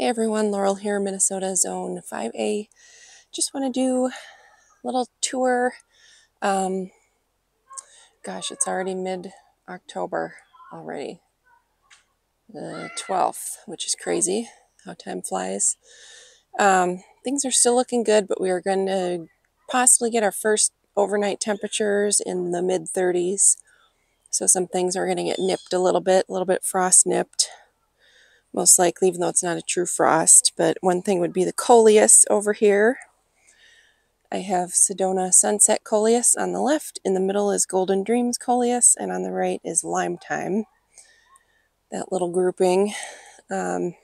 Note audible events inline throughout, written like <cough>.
Hey everyone, Laurel here, Minnesota Zone 5A. Just want to do a little tour. Um, gosh, it's already mid-October already. The 12th, which is crazy how time flies. Um, things are still looking good, but we are going to possibly get our first overnight temperatures in the mid 30s. So some things are going to get nipped a little bit, a little bit frost nipped most likely, even though it's not a true frost. But one thing would be the coleus over here. I have Sedona Sunset Coleus on the left. In the middle is Golden Dreams Coleus, and on the right is Lime Time. That little grouping. Um,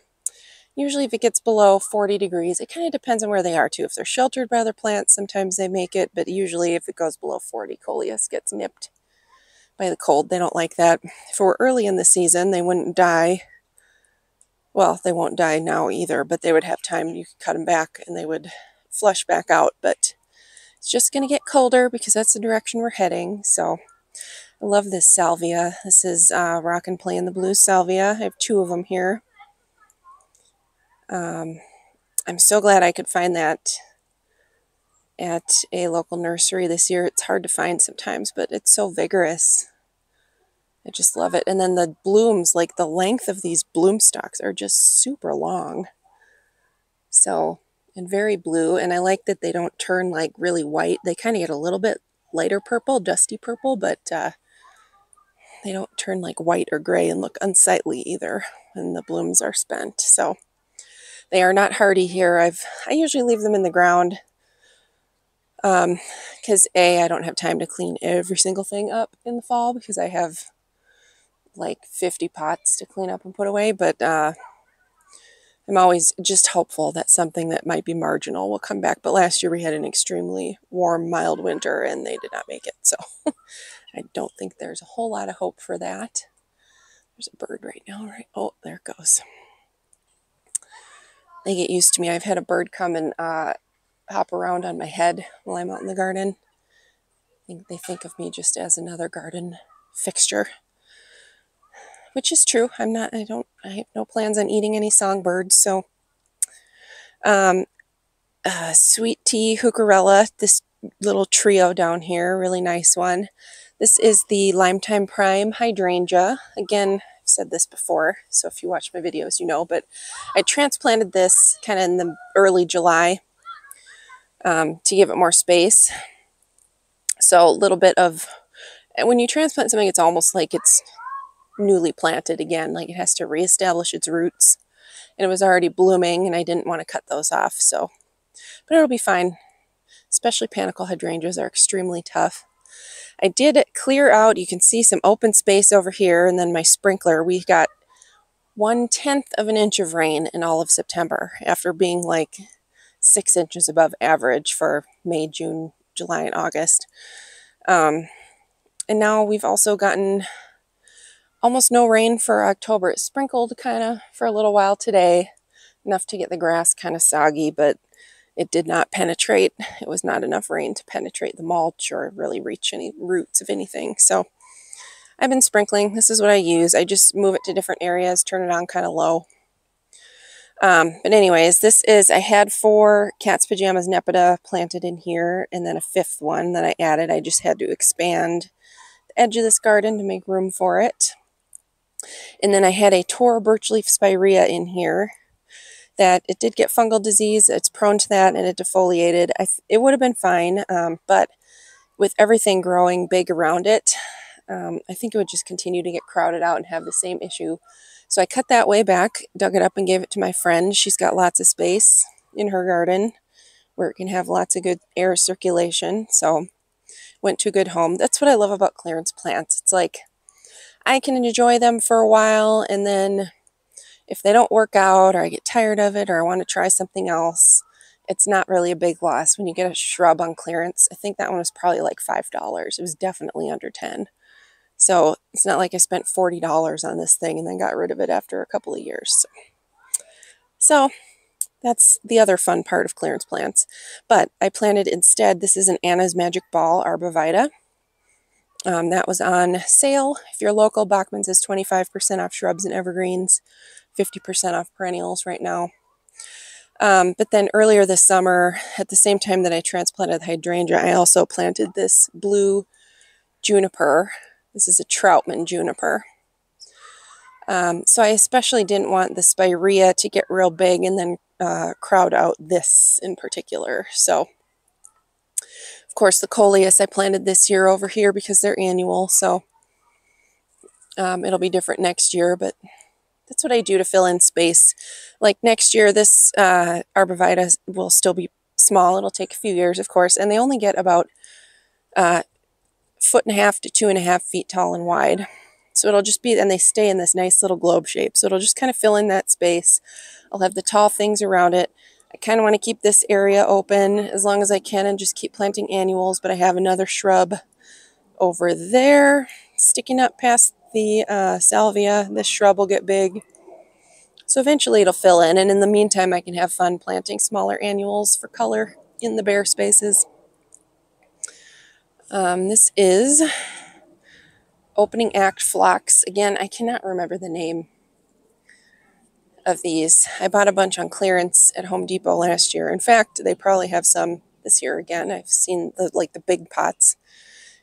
usually if it gets below 40 degrees, it kind of depends on where they are too. If they're sheltered by other plants, sometimes they make it, but usually if it goes below 40, Coleus gets nipped by the cold. They don't like that. If it were early in the season, they wouldn't die well, they won't die now either, but they would have time. You could cut them back and they would flush back out. But it's just going to get colder because that's the direction we're heading. So I love this salvia. This is uh, Rockin' Playin' the Blues salvia. I have two of them here. Um, I'm so glad I could find that at a local nursery this year. It's hard to find sometimes, but it's so vigorous. I just love it. And then the blooms, like the length of these bloom stalks are just super long. So, and very blue. And I like that they don't turn like really white. They kind of get a little bit lighter purple, dusty purple, but uh, they don't turn like white or gray and look unsightly either when the blooms are spent. So they are not hardy here. I've I usually leave them in the ground because um, a I don't have time to clean every single thing up in the fall because I have like 50 pots to clean up and put away, but uh, I'm always just hopeful that something that might be marginal will come back. But last year we had an extremely warm, mild winter and they did not make it. So <laughs> I don't think there's a whole lot of hope for that. There's a bird right now, right? Oh, there it goes. They get used to me. I've had a bird come and uh, hop around on my head while I'm out in the garden. I think they think of me just as another garden fixture which is true. I'm not, I don't, I have no plans on eating any songbirds. So, um, uh, sweet tea heucherella, this little trio down here, really nice one. This is the Limelight Prime Hydrangea. Again, I've said this before, so if you watch my videos, you know, but I transplanted this kind of in the early July um, to give it more space. So a little bit of, and when you transplant something, it's almost like it's newly planted again. Like it has to reestablish its roots. And it was already blooming and I didn't want to cut those off. So, but it'll be fine. Especially panicle hydrangeas are extremely tough. I did clear out, you can see some open space over here and then my sprinkler. We got one tenth of an inch of rain in all of September after being like six inches above average for May, June, July, and August. Um, and now we've also gotten almost no rain for October. It sprinkled kind of for a little while today, enough to get the grass kind of soggy, but it did not penetrate. It was not enough rain to penetrate the mulch or really reach any roots of anything. So I've been sprinkling. This is what I use. I just move it to different areas, turn it on kind of low. Um, but anyways, this is, I had four Cat's Pajamas Nepeta planted in here, and then a fifth one that I added. I just had to expand the edge of this garden to make room for it. And then I had a Tor birchleaf spirea in here that it did get fungal disease. It's prone to that and it defoliated. I, it would have been fine, um, but with everything growing big around it, um, I think it would just continue to get crowded out and have the same issue. So I cut that way back, dug it up and gave it to my friend. She's got lots of space in her garden where it can have lots of good air circulation. So went to a good home. That's what I love about clearance plants. It's like I can enjoy them for a while and then if they don't work out or I get tired of it or I want to try something else, it's not really a big loss when you get a shrub on clearance. I think that one was probably like $5. It was definitely under 10. So it's not like I spent $40 on this thing and then got rid of it after a couple of years. So that's the other fun part of clearance plants. But I planted instead, this is an Anna's Magic Ball Arborvitae. Um, that was on sale. If you're local, Bachman's is 25% off shrubs and evergreens, 50% off perennials right now. Um, but then earlier this summer, at the same time that I transplanted the hydrangea, I also planted this blue juniper. This is a Trautman juniper. Um, so I especially didn't want the spirea to get real big and then uh, crowd out this in particular. So, of course, the coleus I planted this year over here because they're annual. So um, it'll be different next year, but that's what I do to fill in space. Like next year, this uh, arborvitae will still be small. It'll take a few years, of course, and they only get about uh, foot and a half to two and a half feet tall and wide. So it'll just be, and they stay in this nice little globe shape. So it'll just kind of fill in that space. I'll have the tall things around it. I kind of want to keep this area open as long as I can and just keep planting annuals, but I have another shrub over there sticking up past the uh, salvia. This shrub will get big. So eventually it'll fill in, and in the meantime, I can have fun planting smaller annuals for color in the bare spaces. Um, this is opening act phlox. Again, I cannot remember the name of these. I bought a bunch on clearance at Home Depot last year. In fact, they probably have some this year again. I've seen the like the big pots,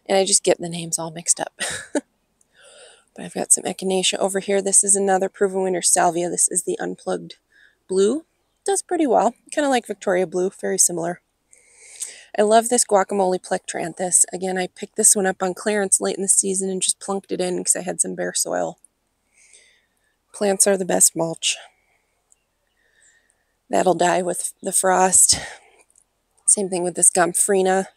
and I just get the names all mixed up. <laughs> but I've got some echinacea over here. This is another proven winner salvia. This is the unplugged blue. Does pretty well, kind of like Victoria blue, very similar. I love this guacamole plectranthus. Again, I picked this one up on clearance late in the season and just plunked it in because I had some bare soil. Plants are the best mulch. That'll die with the frost. Same thing with this gomphrena.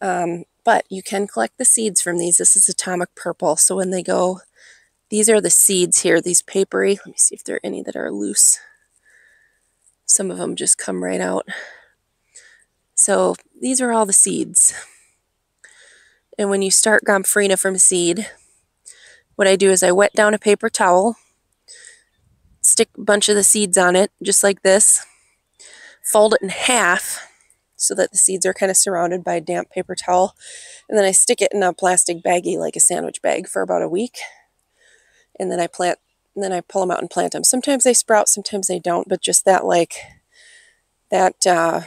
Um, but you can collect the seeds from these. This is atomic purple. So when they go, these are the seeds here, these papery. Let me see if there are any that are loose. Some of them just come right out. So these are all the seeds. And when you start gomphrena from seed, what I do is I wet down a paper towel, stick a bunch of the seeds on it, just like this, fold it in half, so that the seeds are kind of surrounded by a damp paper towel. And then I stick it in a plastic baggie like a sandwich bag for about a week. And then I plant, and then I pull them out and plant them. Sometimes they sprout, sometimes they don't, but just that like, that uh,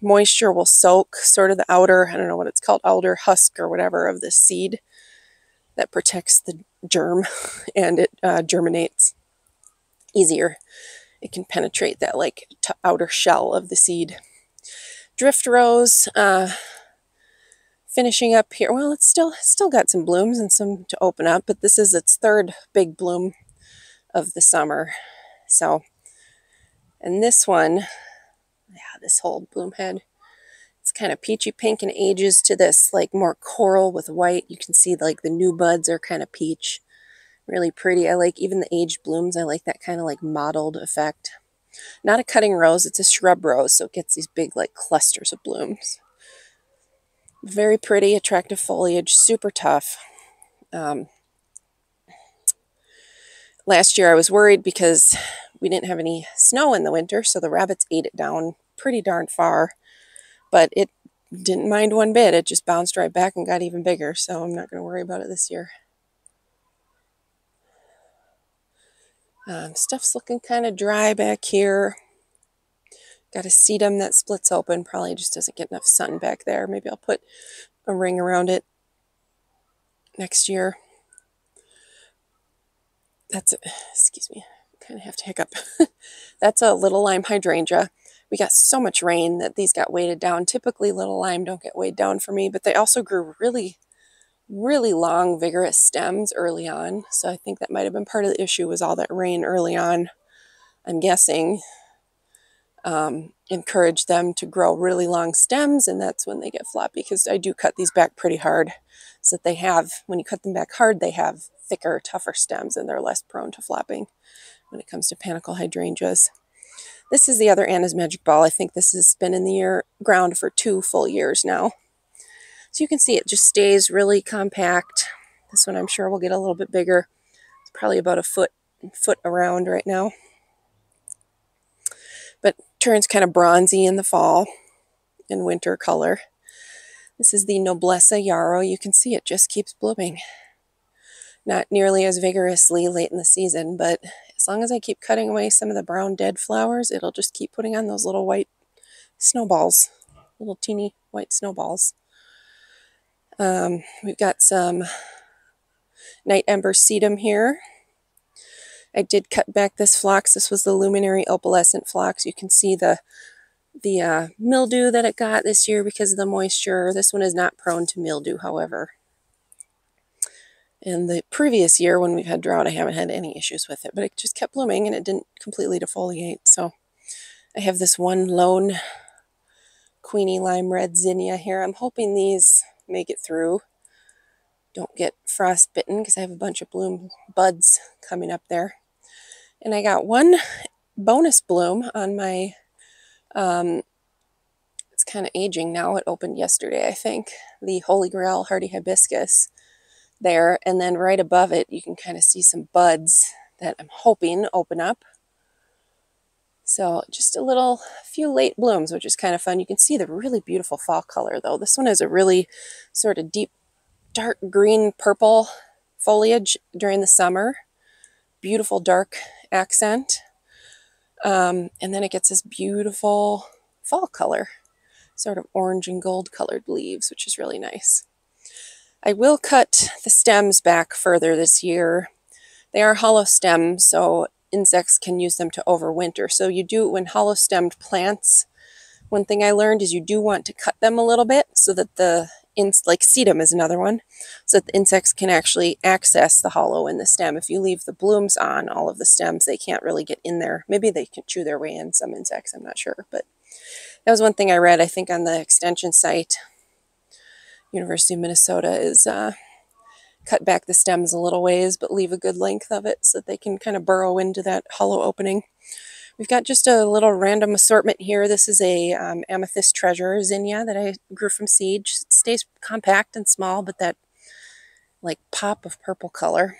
moisture will soak sort of the outer, I don't know what it's called, outer husk or whatever of the seed that protects the germ <laughs> and it uh, germinates easier. It can penetrate that like outer shell of the seed drift rose uh, finishing up here. Well, it's still still got some blooms and some to open up, but this is its third big bloom of the summer. So, and this one, yeah, this whole bloom head, it's kind of peachy pink and ages to this like more coral with white. You can see like the new buds are kind of peach. Really pretty. I like even the aged blooms. I like that kind of like mottled effect. Not a cutting rose, it's a shrub rose, so it gets these big like clusters of blooms. Very pretty, attractive foliage, super tough. Um, last year I was worried because we didn't have any snow in the winter, so the rabbits ate it down pretty darn far. But it didn't mind one bit. It just bounced right back and got even bigger, so I'm not going to worry about it this year. Um, stuff's looking kind of dry back here. Got a sedum that splits open. Probably just doesn't get enough sun back there. Maybe I'll put a ring around it next year. That's, a, excuse me, kind of have to hiccup. <laughs> That's a little lime hydrangea. We got so much rain that these got weighted down. Typically little lime don't get weighed down for me, but they also grew really really long, vigorous stems early on. So I think that might have been part of the issue was all that rain early on. I'm guessing um, encouraged them to grow really long stems, and that's when they get floppy because I do cut these back pretty hard so that they have, when you cut them back hard, they have thicker, tougher stems and they're less prone to flopping when it comes to panicle hydrangeas. This is the other Anna's Magic Ball. I think this has been in the year, ground for two full years now. So you can see it just stays really compact. This one I'm sure will get a little bit bigger. It's probably about a foot foot around right now. But turns kind of bronzy in the fall and winter color. This is the Noblessa Yarrow. You can see it just keeps blooming. Not nearly as vigorously late in the season, but as long as I keep cutting away some of the brown dead flowers, it'll just keep putting on those little white snowballs, little teeny white snowballs. Um, we've got some night ember sedum here. I did cut back this phlox. This was the luminary opalescent phlox. You can see the the uh, mildew that it got this year because of the moisture. This one is not prone to mildew, however. And the previous year when we've had drought, I haven't had any issues with it, but it just kept blooming and it didn't completely defoliate. So I have this one lone Queeny Lime Red Zinnia here. I'm hoping these make it through. Don't get frostbitten because I have a bunch of bloom buds coming up there. And I got one bonus bloom on my, um, it's kind of aging now. It opened yesterday, I think. The Holy Grail Hardy Hibiscus there. And then right above it, you can kind of see some buds that I'm hoping open up. So just a little few late blooms, which is kind of fun. You can see the really beautiful fall color though. This one has a really sort of deep, dark green purple foliage during the summer. Beautiful dark accent. Um, and then it gets this beautiful fall color, sort of orange and gold colored leaves, which is really nice. I will cut the stems back further this year. They are hollow stems, so insects can use them to overwinter. So you do, it when hollow stemmed plants, one thing I learned is you do want to cut them a little bit so that the, like sedum is another one, so that the insects can actually access the hollow in the stem. If you leave the blooms on all of the stems, they can't really get in there. Maybe they can chew their way in, some insects, I'm not sure. But that was one thing I read, I think, on the extension site University of Minnesota is uh, cut back the stems a little ways, but leave a good length of it so that they can kind of burrow into that hollow opening. We've got just a little random assortment here. This is a um, amethyst treasure zinnia that I grew from seed. It stays compact and small, but that like pop of purple color.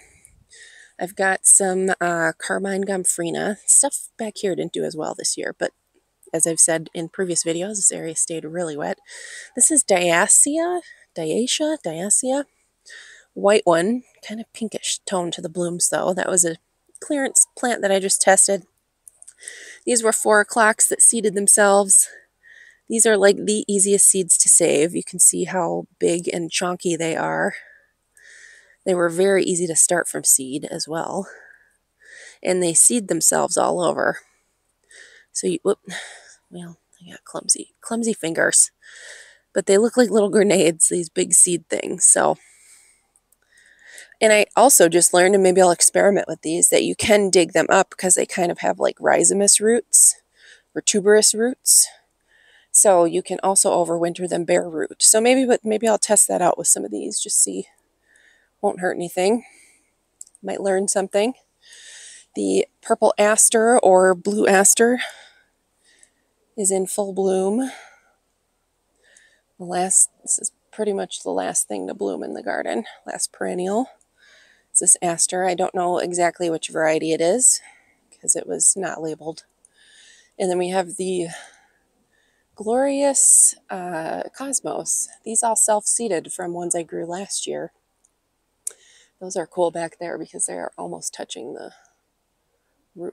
I've got some uh, carmine gomphrena. Stuff back here didn't do as well this year, but as I've said in previous videos, this area stayed really wet. This is Diascia, Diascia, Diascia. White one, kind of pinkish tone to the blooms though. That was a clearance plant that I just tested. These were four o'clocks that seeded themselves. These are like the easiest seeds to save. You can see how big and chunky they are. They were very easy to start from seed as well. And they seed themselves all over. So you, whoop, well, I got clumsy, clumsy fingers. But they look like little grenades, these big seed things. So, and I also just learned, and maybe I'll experiment with these, that you can dig them up because they kind of have like rhizomous roots or tuberous roots. So you can also overwinter them bare root. So maybe, but maybe I'll test that out with some of these. Just see, won't hurt anything. Might learn something. The purple aster or blue aster is in full bloom. The last, this is pretty much the last thing to bloom in the garden, last perennial. This aster. I don't know exactly which variety it is because it was not labeled. And then we have the glorious uh, cosmos. These all self-seeded from ones I grew last year. Those are cool back there because they are almost touching the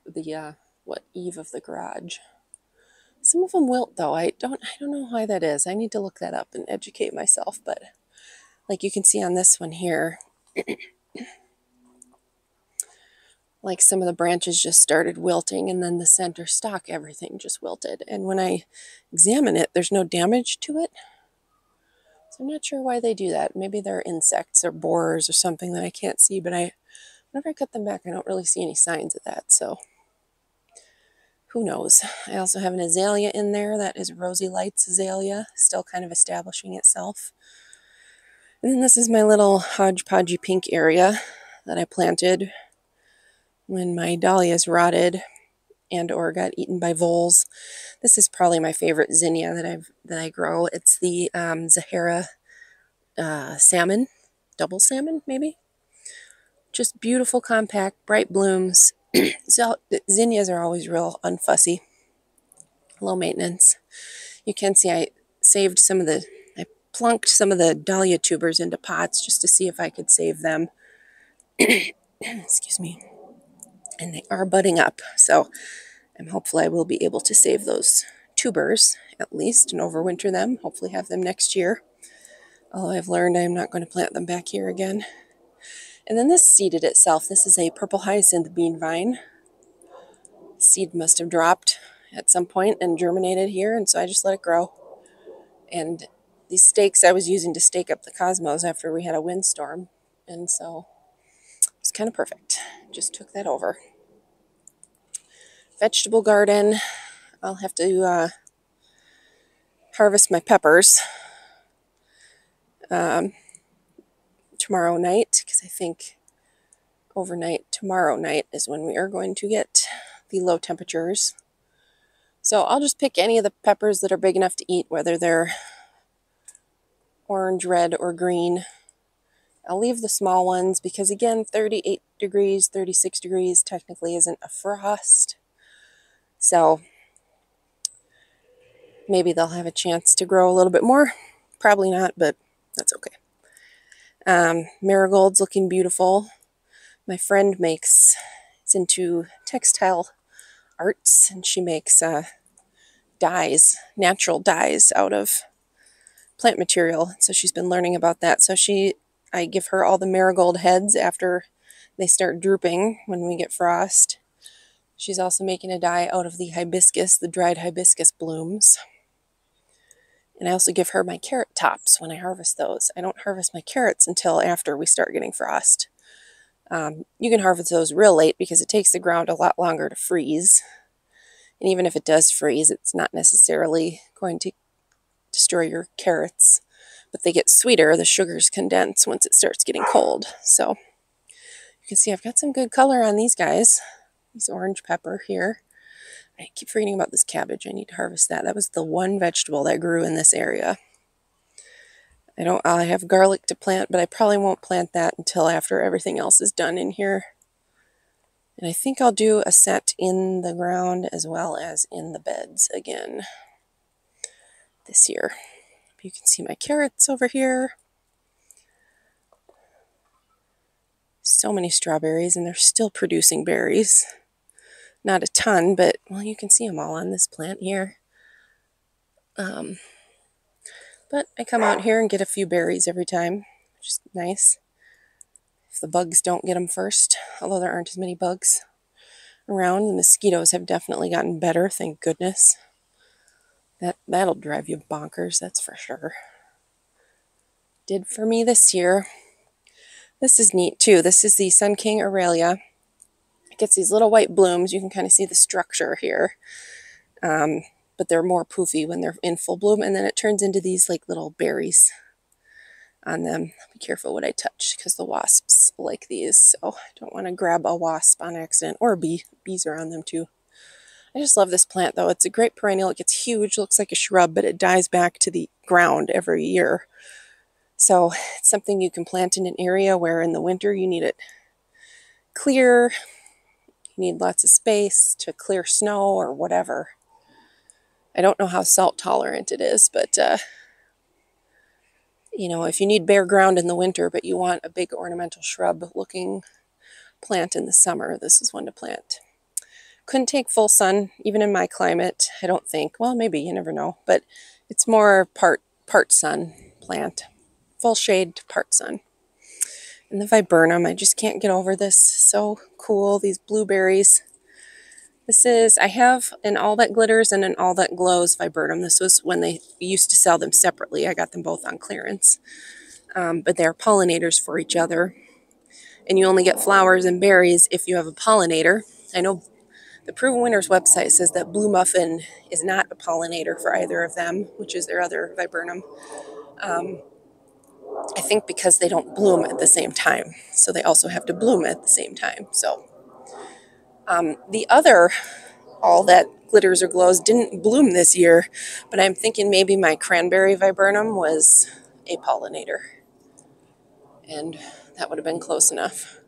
the uh, what eave of the garage. Some of them wilt though. I don't I don't know why that is. I need to look that up and educate myself. But like you can see on this one here, like some of the branches just started wilting and then the center stock everything just wilted. And when I examine it, there's no damage to it. So I'm not sure why they do that. Maybe they're insects or borers or something that I can't see, but I Whenever I cut them back, I don't really see any signs of that, so who knows. I also have an azalea in there. That is Rosy Lights azalea, still kind of establishing itself. And then this is my little hodgepodgey pink area that I planted when my dahlias rotted and or got eaten by voles. This is probably my favorite zinnia that I've that I grow. It's the um, Zahara uh, salmon, double salmon maybe. Just beautiful, compact, bright blooms. <clears throat> so zinnias are always real unfussy, low maintenance. You can see I saved some of the, I plunked some of the dahlia tubers into pots just to see if I could save them. <clears throat> Excuse me. And they are budding up. So I'm hopeful I will be able to save those tubers at least and overwinter them. Hopefully have them next year. Although I've learned I'm not going to plant them back here again. And then this seeded itself. This is a purple hyacinth bean vine. Seed must have dropped at some point and germinated here, and so I just let it grow. And these stakes I was using to stake up the cosmos after we had a windstorm, and so kind of perfect. Just took that over. Vegetable garden. I'll have to uh, harvest my peppers um, tomorrow night because I think overnight tomorrow night is when we are going to get the low temperatures. So I'll just pick any of the peppers that are big enough to eat, whether they're orange, red, or green. I'll leave the small ones because again, 38 degrees, 36 degrees technically isn't a frost. So maybe they'll have a chance to grow a little bit more. Probably not, but that's okay. Um, marigold's looking beautiful. My friend makes, it's into textile arts, and she makes uh, dyes, natural dyes out of plant material. So she's been learning about that. So she, I give her all the marigold heads after they start drooping when we get frost. She's also making a dye out of the hibiscus, the dried hibiscus blooms. And I also give her my carrot tops when I harvest those. I don't harvest my carrots until after we start getting frost. Um, you can harvest those real late because it takes the ground a lot longer to freeze. And even if it does freeze, it's not necessarily going to destroy your carrots. But they get sweeter, the sugars condense once it starts getting cold. So you can see I've got some good color on these guys. These orange pepper here. I keep forgetting about this cabbage. I need to harvest that. That was the one vegetable that grew in this area. I don't I have garlic to plant, but I probably won't plant that until after everything else is done in here. And I think I'll do a set in the ground as well as in the beds again this year. You can see my carrots over here. So many strawberries, and they're still producing berries. Not a ton, but well, you can see them all on this plant here. Um, but I come out here and get a few berries every time, which is nice. If the bugs don't get them first, although there aren't as many bugs around, the mosquitoes have definitely gotten better, thank goodness. That that'll drive you bonkers, that's for sure. Did for me this year. This is neat too. This is the Sun King Aralia. It gets these little white blooms. You can kind of see the structure here. Um, but they're more poofy when they're in full bloom. And then it turns into these like little berries on them. Be careful what I touch because the wasps like these. So I don't want to grab a wasp on accident or a bee. Bees are on them too. I just love this plant though. It's a great perennial. It gets huge, looks like a shrub, but it dies back to the ground every year. So it's something you can plant in an area where in the winter you need it clear, you need lots of space to clear snow or whatever. I don't know how salt tolerant it is, but uh, you know, if you need bare ground in the winter, but you want a big ornamental shrub looking plant in the summer, this is one to plant. Couldn't take full sun, even in my climate, I don't think. Well, maybe, you never know. But it's more part part sun plant. Full shade, to part sun. And the viburnum, I just can't get over this. So cool, these blueberries. This is, I have an All That Glitters and an All That Glows viburnum. This was when they used to sell them separately. I got them both on clearance. Um, but they're pollinators for each other. And you only get flowers and berries if you have a pollinator. I know the Proven Winners website says that Blue Muffin is not a pollinator for either of them, which is their other viburnum. Um, I think because they don't bloom at the same time. So they also have to bloom at the same time. So um, the other, all that glitters or glows, didn't bloom this year, but I'm thinking maybe my cranberry viburnum was a pollinator. And that would have been close enough.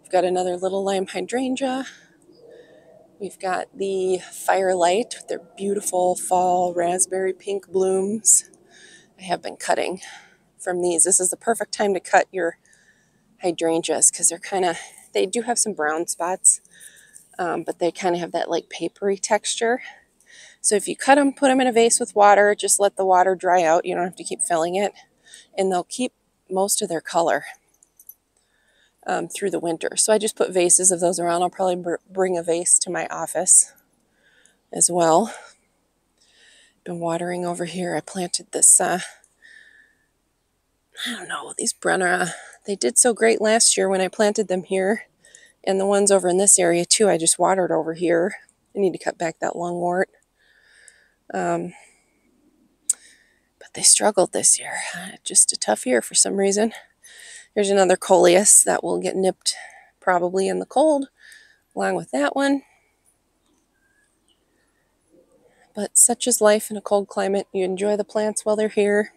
We've got another little lime hydrangea. We've got the firelight with their beautiful fall raspberry pink blooms. I have been cutting from these. This is the perfect time to cut your hydrangeas because they're kind of, they do have some brown spots um, but they kind of have that like papery texture. So if you cut them, put them in a vase with water, just let the water dry out. You don't have to keep filling it, and they'll keep most of their color um, through the winter. So I just put vases of those around. I'll probably br bring a vase to my office as well. Been watering over here. I planted this, uh, I don't know, these Brunnera, they did so great last year when I planted them here. And the ones over in this area too, I just watered over here. I need to cut back that lungwort. Um, but they struggled this year. Just a tough year for some reason. Here's another coleus that will get nipped probably in the cold, along with that one. But such is life in a cold climate. You enjoy the plants while they're here.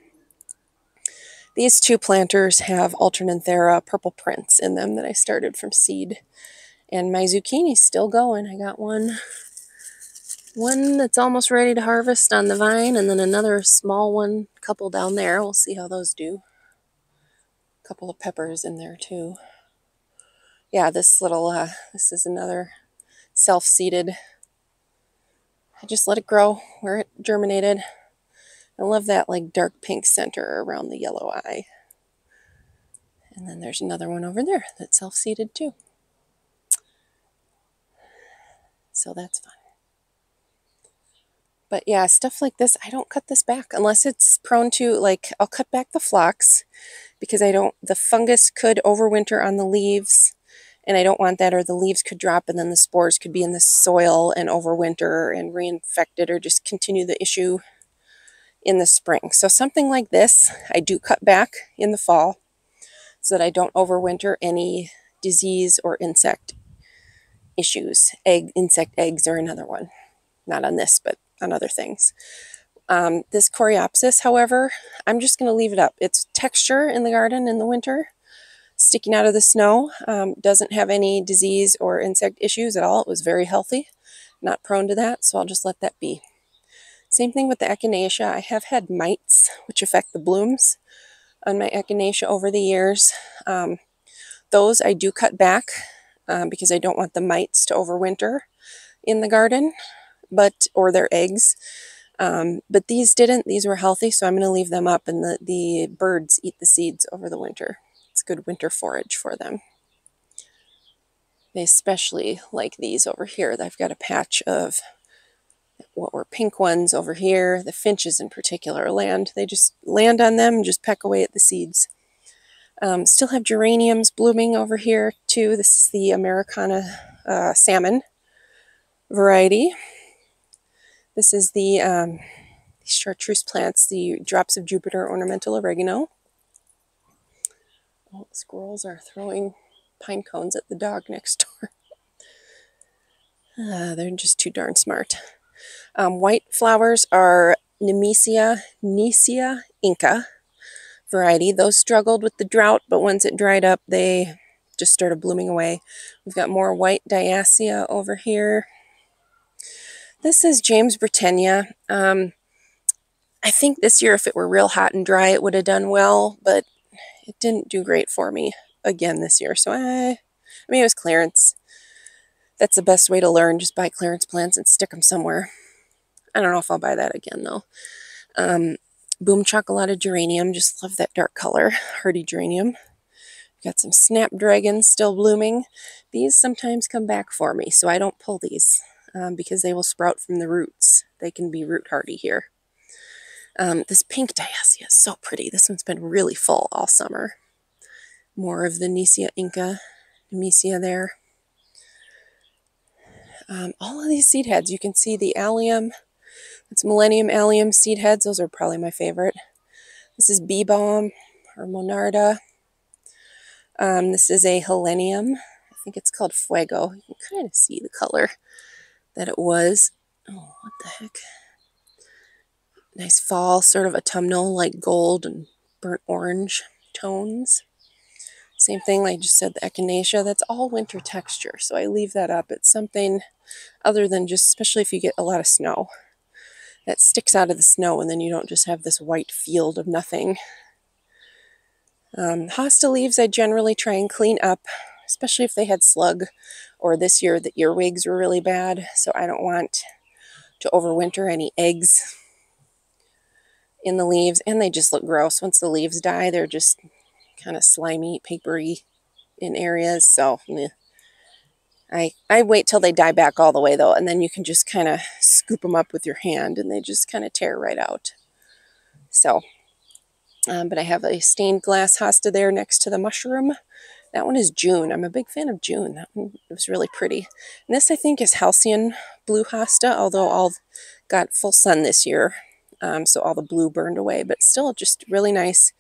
These two planters have Alternanthera purple Prince in them that I started from seed. And my zucchini's still going. I got one one that's almost ready to harvest on the vine and then another small one couple down there. We'll see how those do. Couple of peppers in there too. Yeah, this little, uh, this is another self-seeded. I just let it grow where it germinated. I love that like dark pink center around the yellow eye. And then there's another one over there that's self-seeded too. So that's fun. But yeah, stuff like this, I don't cut this back unless it's prone to, like, I'll cut back the phlox because I don't, the fungus could overwinter on the leaves and I don't want that or the leaves could drop and then the spores could be in the soil and overwinter and reinfect it or just continue the issue in the spring. So something like this, I do cut back in the fall so that I don't overwinter any disease or insect issues. Egg, insect eggs are another one. Not on this, but on other things. Um, this Coreopsis, however, I'm just going to leave it up. It's texture in the garden in the winter, sticking out of the snow. Um, doesn't have any disease or insect issues at all. It was very healthy, not prone to that, so I'll just let that be. Same thing with the Echinacea. I have had mites, which affect the blooms on my Echinacea over the years. Um, those I do cut back um, because I don't want the mites to overwinter in the garden but or their eggs. Um, but these didn't. These were healthy, so I'm going to leave them up, and the, the birds eat the seeds over the winter. It's good winter forage for them. They especially like these over here. I've got a patch of what were pink ones over here. The finches in particular land. They just land on them and just peck away at the seeds. Um, still have geraniums blooming over here too. This is the Americana uh, salmon variety. This is the um, chartreuse plants, the drops of Jupiter ornamental oregano. Oh, squirrels are throwing pine cones at the dog next door. uh, <laughs> they're just too darn smart. Um, white flowers are Nemesia, Nesia Inca variety. Those struggled with the drought, but once it dried up, they just started blooming away. We've got more white diascia over here. This is Jamesbrittenia. Um, I think this year, if it were real hot and dry, it would have done well, but it didn't do great for me again this year. So I, I mean, it was clearance. That's the best way to learn. Just buy clearance plants and stick them somewhere. I don't know if I'll buy that again though. Um, Boom Chocolatta Geranium. Just love that dark color. Hardy Geranium. Got some Snapdragons still blooming. These sometimes come back for me, so I don't pull these um, because they will sprout from the roots. They can be root hardy here. Um, this pink diascia is so pretty. This one's been really full all summer. More of the Nesia Inca, Nemesia there. Um, all of these seed heads, you can see the allium. It's Millennium Allium seed heads. Those are probably my favorite. This is Bee Balm or Monarda. Um, this is a Helenium. I think it's called Fuego. You can kind of see the color that it was. Oh, what the heck? Nice fall, sort of autumnal, like gold and burnt orange tones. Same thing, like I just said, the echinacea, that's all winter texture. So I leave that up. It's something other than just, especially if you get a lot of snow, that sticks out of the snow and then you don't just have this white field of nothing. Um, hosta leaves I generally try and clean up especially if they had slug or this year the earwigs were really bad. So I don't want to overwinter any eggs in the leaves and they just look gross. Once the leaves die, they're just kind of slimy, papery in areas. So I, I wait till they die back all the way though, and then you can just kind of scoop them up with your hand and they just kind of tear right out. So, um, but I have a stained glass hosta there next to the mushroom. That one is June. I'm a big fan of June. That one was really pretty. And this I think is Halcyon blue hosta, although all got full sun this year. Um, so all the blue burned away, but still just really nice.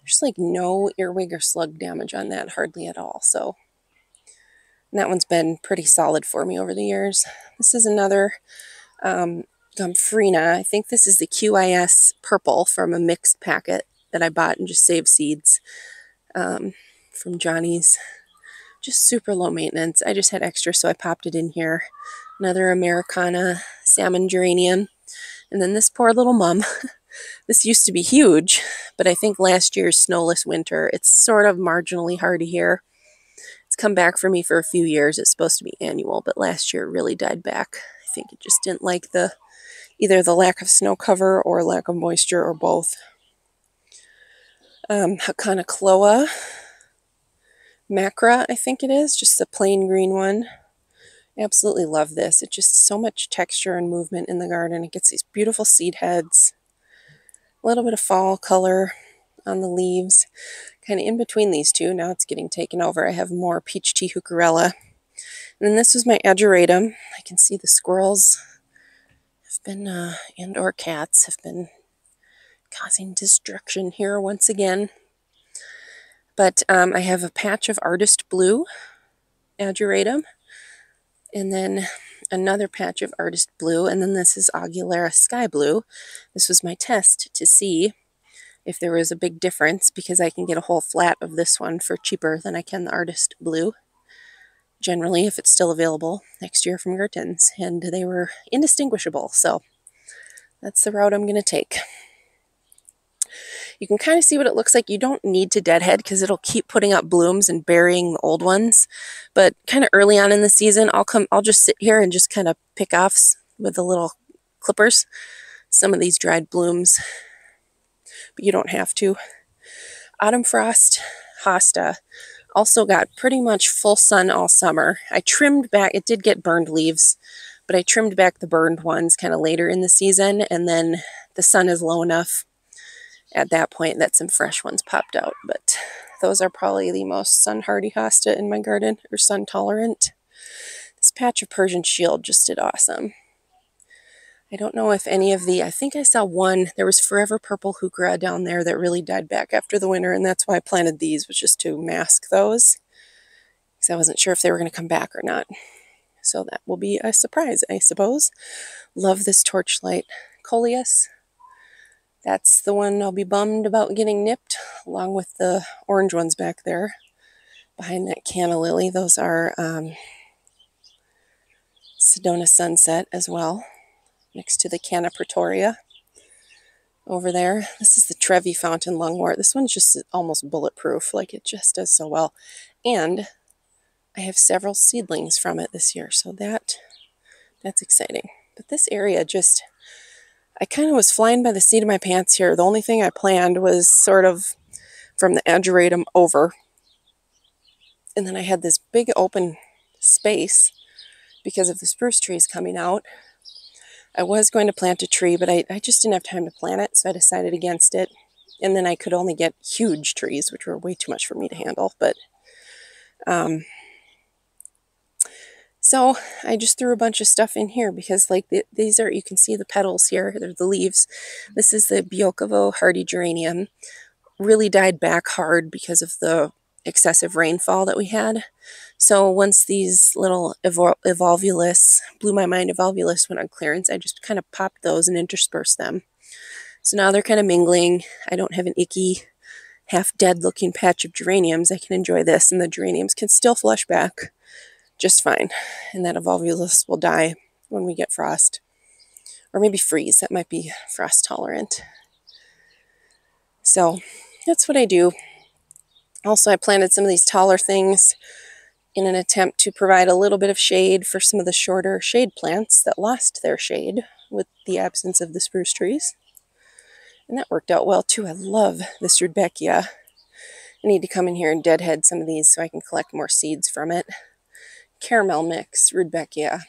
There's like no earwig or slug damage on that, hardly at all. So that one's been pretty solid for me over the years. This is another um, Gomphrena. I think this is the QIS purple from a mixed packet that I bought and just saved seeds um, from Johnny's. Just super low maintenance. I just had extra, so I popped it in here. Another Americana salmon geranium. And then this poor little mum. <laughs> this used to be huge, but I think last year's snowless winter, it's sort of marginally hardy here. It's come back for me for a few years. It's supposed to be annual, but last year it really died back. I think it just didn't like the either the lack of snow cover or lack of moisture or both. Um, macra, I think it is, just the plain green one. Absolutely love this. It's just so much texture and movement in the garden. It gets these beautiful seed heads, a little bit of fall color on the leaves. Kind of in between these two. Now it's getting taken over. I have more peach tea heucherella. And then this was my ageratum. I can see the squirrels have been, uh, and or cats have been causing destruction here once again. But um, I have a patch of artist blue ageratum and then another patch of artist blue, and then this is Aguilera sky blue. This was my test to see if there was a big difference because I can get a whole flat of this one for cheaper than I can the artist blue. Generally, if it's still available next year from Gertens, and they were indistinguishable, so that's the route I'm going to take. You can kind of see what it looks like. You don't need to deadhead because it'll keep putting up blooms and burying the old ones. But kind of early on in the season, I'll come, I'll just sit here and just kind of pick off with the little clippers some of these dried blooms. But you don't have to. Autumn frost hosta also got pretty much full sun all summer. I trimmed back, it did get burned leaves, but I trimmed back the burned ones kind of later in the season, and then the sun is low enough at that point that some fresh ones popped out. But those are probably the most sun hardy hosta in my garden, or sun tolerant. This patch of Persian shield just did awesome. I don't know if any of the, I think I saw one, there was Forever Purple Heuchera down there that really died back after the winter, and that's why I planted these, was just to mask those. Because I wasn't sure if they were going to come back or not. So that will be a surprise, I suppose. Love this torchlight coleus. That's the one I'll be bummed about getting nipped, along with the orange ones back there behind that canna lily. Those are um, Sedona Sunset as well, next to the Canna Pretoria over there. This is the Trevi Fountain Lungwort. This one's just almost bulletproof, like it just does so well. And I have several seedlings from it this year, so that that's exciting. But this area just I kind of was flying by the seat of my pants here. The only thing I planned was sort of from the ageratum over. And then I had this big open space because of the spruce trees coming out. I was going to plant a tree, but I, I just didn't have time to plant it, so I decided against it. And then I could only get huge trees, which were way too much for me to handle. But um, so I just threw a bunch of stuff in here because like the, these are, you can see the petals here, they're the leaves. This is the Biokovo hardy geranium. Really died back hard because of the excessive rainfall that we had. So once these little evol evolvulus, blew my mind evolvulus went on clearance, I just kind of popped those and interspersed them. So now they're kind of mingling. I don't have an icky, half dead looking patch of geraniums. I can enjoy this and the geraniums can still flush back just fine. And that evolvulus will die when we get frost. Or maybe freeze. That might be frost tolerant. So that's what I do. Also, I planted some of these taller things in an attempt to provide a little bit of shade for some of the shorter shade plants that lost their shade with the absence of the spruce trees. And that worked out well too. I love this Rudbeckia. I need to come in here and deadhead some of these so I can collect more seeds from it. Caramel mix, Rudbeckia.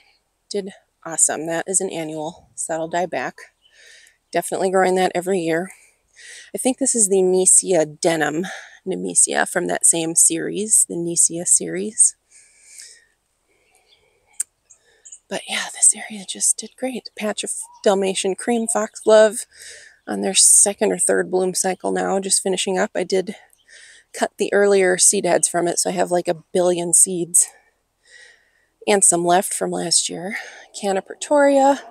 Did awesome. That is an annual, so that'll die back. Definitely growing that every year. I think this is the Nesia denim Nemesia from that same series, the Nesia series. But yeah, this area just did great. Patch of Dalmatian cream foxglove on their second or third bloom cycle now, just finishing up. I did cut the earlier seed heads from it, so I have like a billion seeds and some left from last year. Canna Pretoria,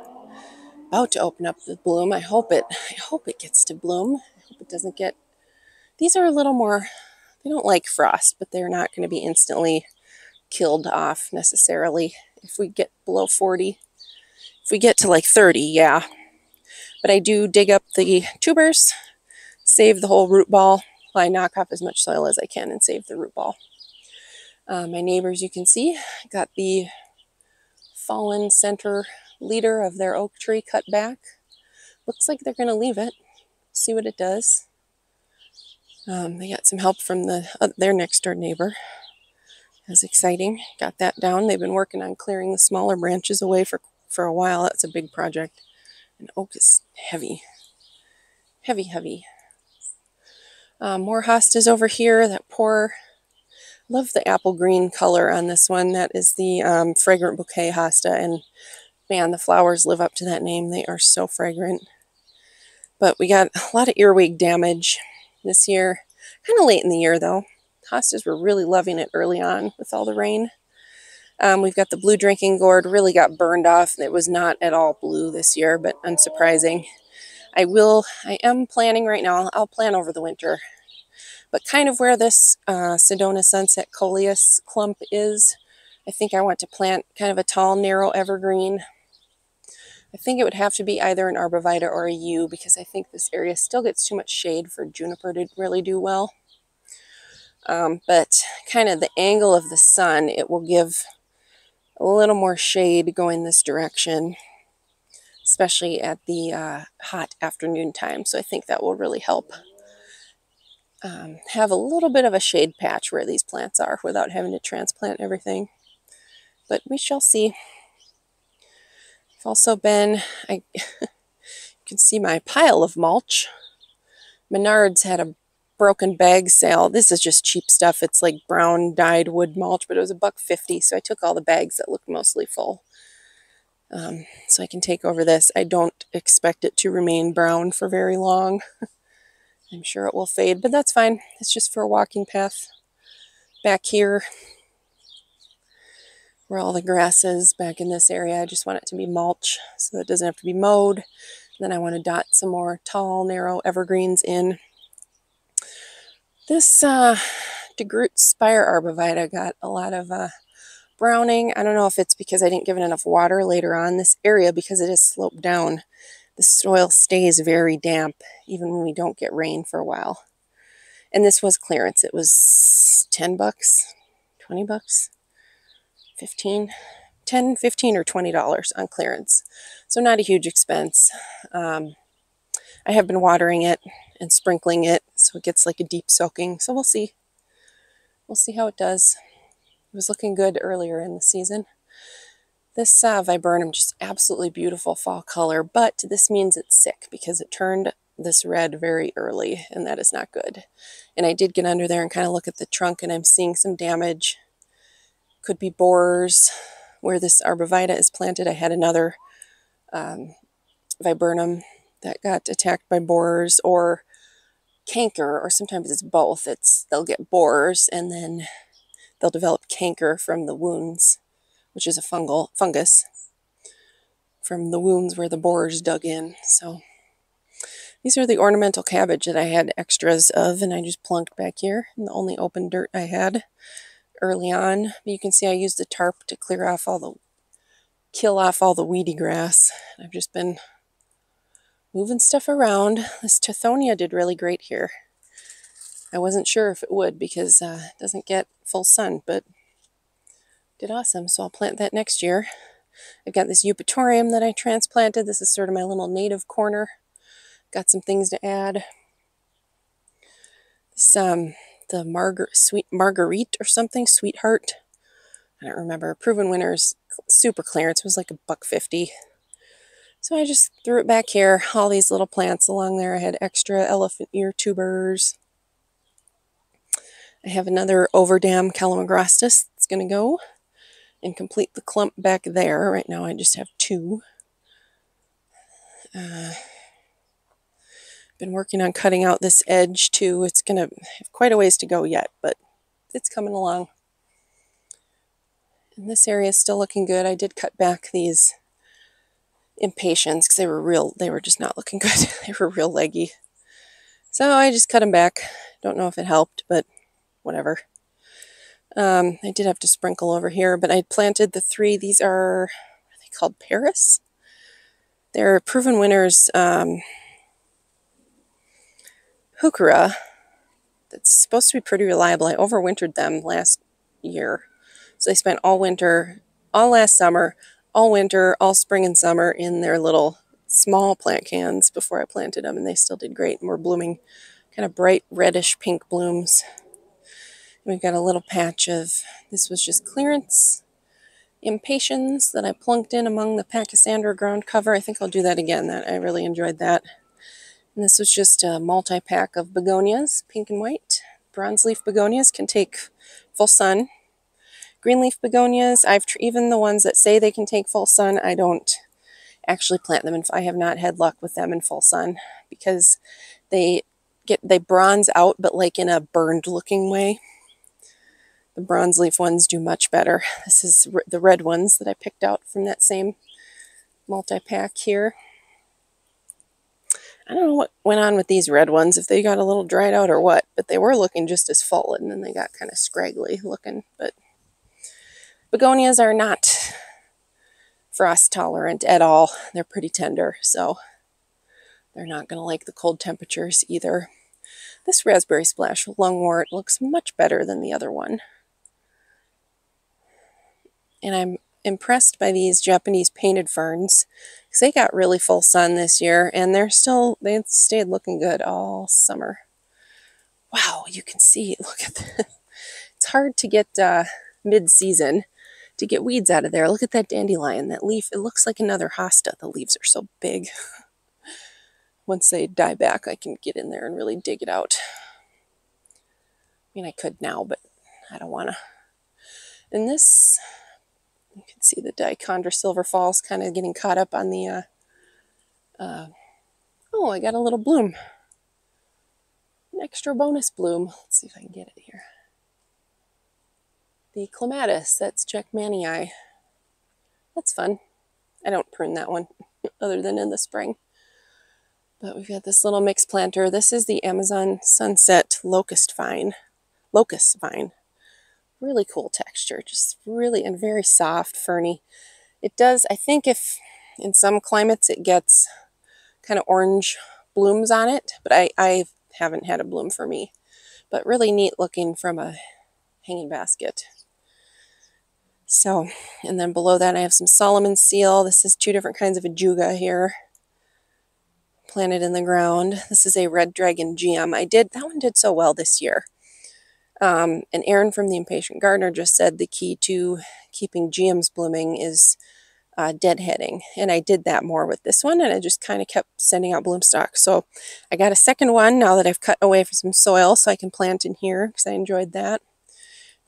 about to open up the bloom. I hope it I hope it gets to bloom. I hope it doesn't get these are a little more they don't like frost, but they're not going to be instantly killed off necessarily if we get below 40. If we get to like 30, yeah. But I do dig up the tubers, save the whole root ball. I knock off as much soil as I can and save the root ball. Uh, my neighbors, you can see, got the fallen center leader of their oak tree cut back. Looks like they're going to leave it. See what it does. Um, they got some help from the uh, their next door neighbor. That's exciting. Got that down. They've been working on clearing the smaller branches away for for a while. That's a big project. And oak is heavy, heavy, heavy. Um, more hostas over here. That poor Love the apple green color on this one. That is the um, Fragrant Bouquet Hosta. And man, the flowers live up to that name. They are so fragrant. But we got a lot of earwig damage this year. Kind of late in the year, though. Hostas were really loving it early on with all the rain. Um, we've got the blue drinking gourd, really got burned off. It was not at all blue this year, but unsurprising. I will, I am planning right now, I'll plan over the winter but kind of where this uh, Sedona Sunset Coleus clump is, I think I want to plant kind of a tall, narrow evergreen. I think it would have to be either an arborvitae or a yew because I think this area still gets too much shade for juniper to really do well. Um, but kind of the angle of the sun, it will give a little more shade going this direction, especially at the uh, hot afternoon time. So I think that will really help um, have a little bit of a shade patch where these plants are without having to transplant everything. But we shall see. I've also been, I <laughs> you can see my pile of mulch. Menards had a broken bag sale. This is just cheap stuff. It's like brown dyed wood mulch, but it was a buck fifty. So I took all the bags that looked mostly full. Um, so I can take over this. I don't expect it to remain brown for very long. <laughs> I'm sure it will fade, but that's fine. It's just for a walking path. Back here, where all the grass is, back in this area, I just want it to be mulch so it doesn't have to be mowed. Then I want to dot some more tall, narrow evergreens in. This uh, DeGroot Spire Arborvitae got a lot of uh, browning. I don't know if it's because I didn't give it enough water later on. This area, because it is sloped down, the soil stays very damp even when we don't get rain for a while. And this was clearance. It was 10 bucks, 20 bucks, 15, 10, 15 or $20 on clearance. So not a huge expense. Um, I have been watering it and sprinkling it so it gets like a deep soaking. So we'll see. We'll see how it does. It was looking good earlier in the season. This viburnum, just absolutely beautiful fall color, but this means it's sick because it turned this red very early, and that is not good. And I did get under there and kind of look at the trunk, and I'm seeing some damage. Could be borers where this arborvitae is planted. I had another um, viburnum that got attacked by borers or canker, or sometimes it's both. It's they'll get borers and then they'll develop canker from the wounds which is a fungal fungus from the wounds where the borers dug in. So these are the ornamental cabbage that I had extras of and I just plunked back here in the only open dirt I had early on. You can see I used the tarp to clear off all the kill off all the weedy grass. I've just been moving stuff around. This Tithonia did really great here. I wasn't sure if it would because uh, it doesn't get full sun, but did awesome. So I'll plant that next year. I've got this eupatorium that I transplanted. This is sort of my little native corner. Got some things to add. This, um, the Margar sweet Marguerite or something, sweetheart. I don't remember. Proven winners, super clearance was like a buck fifty. So I just threw it back here. All these little plants along there. I had extra elephant ear tubers. I have another overdam calamagrostis that's going to go and complete the clump back there. Right now I just have two. Uh, been working on cutting out this edge too. It's going to have quite a ways to go yet, but it's coming along. And this area is still looking good. I did cut back these impatiens because they were real, they were just not looking <laughs> good. they were real leggy. So I just cut them back. Don't know if it helped, but whatever. Um, I did have to sprinkle over here, but I planted the three. These are, are they called Paris? They're proven winners. Um, Heuchera. That's supposed to be pretty reliable. I overwintered them last year. So they spent all winter, all last summer, all winter, all spring and summer in their little small plant cans before I planted them, and they still did great and were blooming kind of bright reddish pink blooms. We've got a little patch of, this was just clearance impatiens that I plunked in among the Pachysandra ground cover. I think I'll do that again. That I really enjoyed that. And this was just a multi-pack of begonias, pink and white. Bronze leaf begonias can take full sun. Green leaf begonias, I've even the ones that say they can take full sun, I don't actually plant them. And I have not had luck with them in full sun because they get they bronze out, but like in a burned looking way. The bronze leaf ones do much better. This is the red ones that I picked out from that same multi-pack here. I don't know what went on with these red ones, if they got a little dried out or what, but they were looking just as full and then they got kind of scraggly looking. But begonias are not frost tolerant at all. They're pretty tender, so they're not going to like the cold temperatures either. This raspberry splash lungwort looks much better than the other one. And I'm impressed by these Japanese painted ferns because they got really full sun this year and they're still, they stayed looking good all summer. Wow, you can see, <laughs> look at that. It's hard to get uh, mid-season to get weeds out of there. Look at that dandelion, that leaf. It looks like another hosta. The leaves are so big. <laughs> Once they die back, I can get in there and really dig it out. I mean, I could now, but I don't want to. And this you can see the Dichondra Silver Falls kind of getting caught up on the, uh, uh, oh, I got a little bloom. An extra bonus bloom. Let's see if I can get it here. The Clematis, that's Jackmanii. That's fun. I don't prune that one <laughs> other than in the spring. But we've got this little mixed planter. This is the Amazon Sunset Lotus Vine. Lotus Vine really cool texture, just really and very soft, ferny. It does, I think if in some climates it gets kind of orange blooms on it, but I, I haven't had a bloom for me. But really neat looking from a hanging basket. So, and then below that I have some Solomon seal. This is two different kinds of ajuga here planted in the ground. This is a red dragon geum. I did, that one did so well this year. Um, and Erin from The Impatient Gardener just said the key to keeping geums blooming is uh, deadheading. And I did that more with this one, and I just kind of kept sending out bloom stock. So I got a second one now that I've cut away from some soil so I can plant in here because I enjoyed that.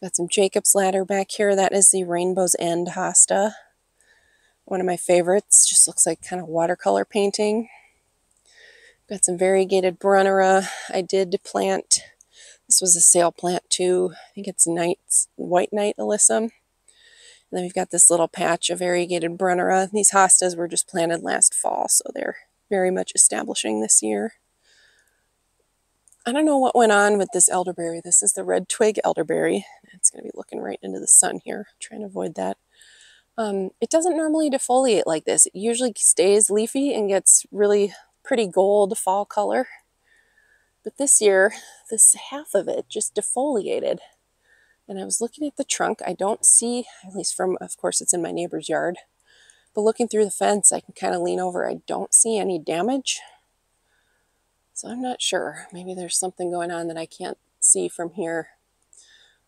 Got some Jacob's Ladder back here. That is the Rainbow's End hosta. One of my favorites. Just looks like kind of watercolor painting. Got some variegated Brunnera. I did plant this was a sale plant too. I think it's White Knight Alyssum. And then we've got this little patch of variegated Brunnera. These hostas were just planted last fall, so they're very much establishing this year. I don't know what went on with this elderberry. This is the red twig elderberry. It's going to be looking right into the sun here. Trying to avoid that. Um, it doesn't normally defoliate like this. It usually stays leafy and gets really pretty gold fall color. But this year, this half of it just defoliated. And I was looking at the trunk. I don't see, at least from, of course, it's in my neighbor's yard. But looking through the fence, I can kind of lean over. I don't see any damage. So I'm not sure. Maybe there's something going on that I can't see from here.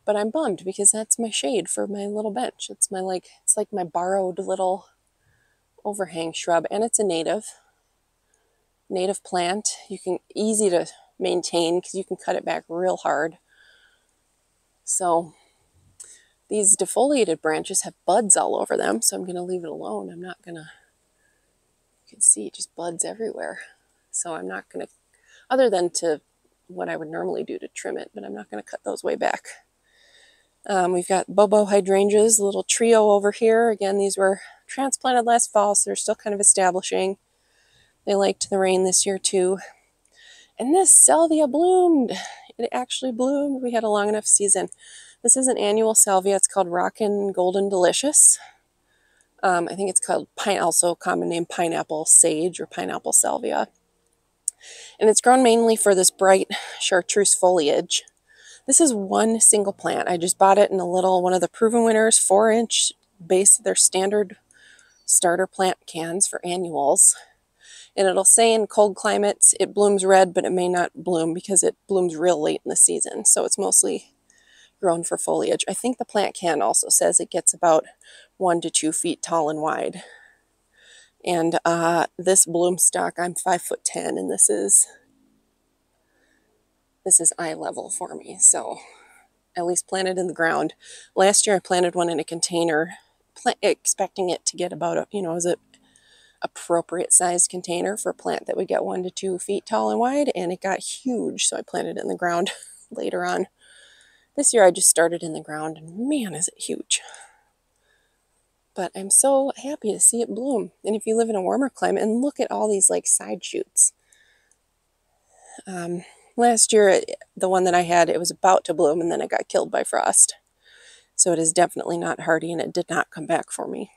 But I'm bummed because that's my shade for my little bench. It's my like it's like my borrowed little overhang shrub and it's a native native plant. You can easy to maintain because you can cut it back real hard. So these defoliated branches have buds all over them, so I'm going to leave it alone. I'm not going to, you can see just buds everywhere. So I'm not going to, other than to what I would normally do to trim it, but I'm not going to cut those way back. Um, we've got Bobo hydrangeas, a little trio over here. Again, these were transplanted last fall, so they're still kind of establishing. They liked the rain this year too. And this salvia bloomed. It actually bloomed. We had a long enough season. This is an annual salvia. It's called Rockin' Golden Delicious. Um, I think it's called pine, also common name pineapple sage or pineapple salvia. And it's grown mainly for this bright chartreuse foliage. This is one single plant. I just bought it in a little, one of the Proven Winners, four inch base, their standard starter plant cans for annuals. And it'll say in cold climates it blooms red, but it may not bloom because it blooms real late in the season. So it's mostly grown for foliage. I think the plant can also says it gets about one to two feet tall and wide. And uh, this bloom stock, I'm five foot ten, and this is this is eye level for me. So at least planted in the ground. Last year I planted one in a container, expecting it to get about a you know, is it appropriate sized container for a plant that would get one to two feet tall and wide, and it got huge, so I planted it in the ground <laughs> later on. This year I just started in the ground, and man, is it huge. But I'm so happy to see it bloom. And if you live in a warmer climate, and look at all these like side shoots. Um, last year, the one that I had, it was about to bloom, and then it got killed by frost. So it is definitely not hardy, and it did not come back for me.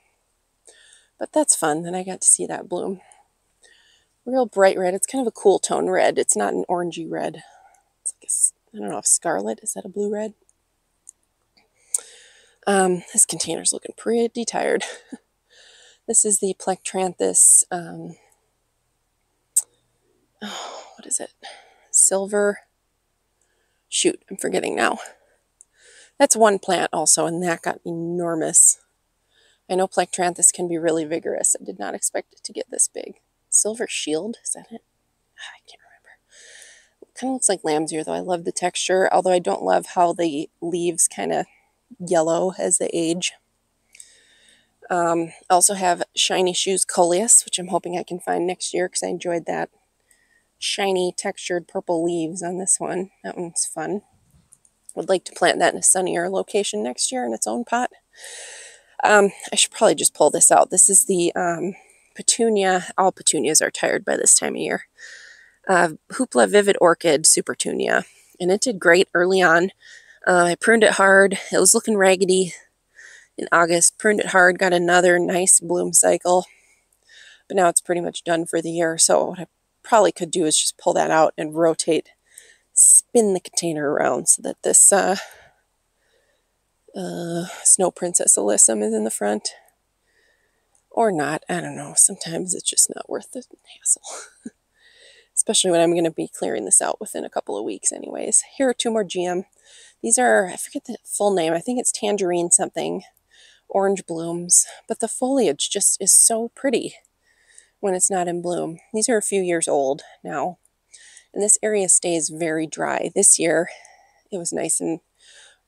But that's fun that I got to see that bloom. Real bright red. It's kind of a cool tone red. It's not an orangey red. It's like a, I don't know if scarlet, is that a blue red? Um, this container's looking pretty tired. <laughs> this is the Plectranthus, um, oh, what is it? Silver, shoot, I'm forgetting now. That's one plant also, and that got enormous. I know Plectranthus can be really vigorous. I did not expect it to get this big. Silver Shield, is that it? Ah, I can't remember. Kind of looks like lamb's ear, though. I love the texture, although I don't love how the leaves kind of yellow as they age. Um, I also have Shiny Shoes Coleus, which I'm hoping I can find next year because I enjoyed that shiny textured purple leaves on this one. That one's fun. Would like to plant that in a sunnier location next year in its own pot. Um, I should probably just pull this out. This is the um, petunia. All petunias are tired by this time of year. Uh, Hoopla Vivid Orchid Supertunia. And it did great early on. Uh, I pruned it hard. It was looking raggedy in August. Pruned it hard. Got another nice bloom cycle. But now it's pretty much done for the year. So what I probably could do is just pull that out and rotate, spin the container around so that this uh, uh, Snow Princess Alyssum is in the front. Or not. I don't know. Sometimes it's just not worth the hassle. <laughs> Especially when I'm going to be clearing this out within a couple of weeks anyways. Here are two more geum. These are, I forget the full name. I think it's tangerine something. Orange blooms. But the foliage just is so pretty when it's not in bloom. These are a few years old now. And this area stays very dry. This year, it was nice and